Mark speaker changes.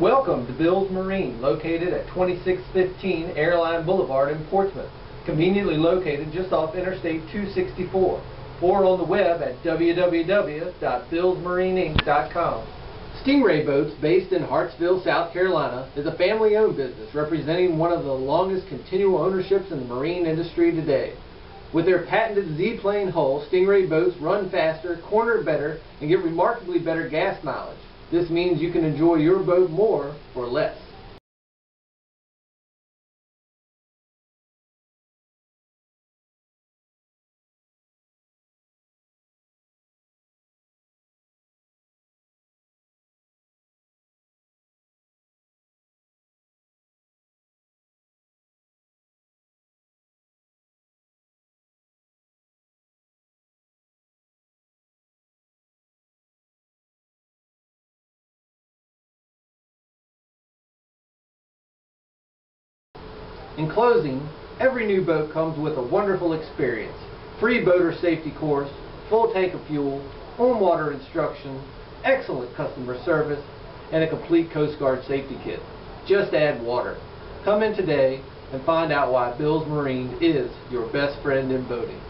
Speaker 1: Welcome to Bill's Marine, located at 2615 Airline Boulevard in Portsmouth, conveniently located just off Interstate 264, or on the web at www.billsmarineinc.com. Stingray Boats, based in Hartsville, South Carolina, is a family-owned business representing one of the longest continual ownerships in the marine industry today. With their patented Z-plane hull, Stingray boats run faster, corner better, and get remarkably better gas mileage. This means you can enjoy your boat more for less. In closing, every new boat comes with a wonderful experience. Free boater safety course, full tank of fuel, on-water instruction, excellent customer service, and a complete Coast Guard safety kit. Just add water. Come in today and find out why Bill's Marine is your best friend in boating.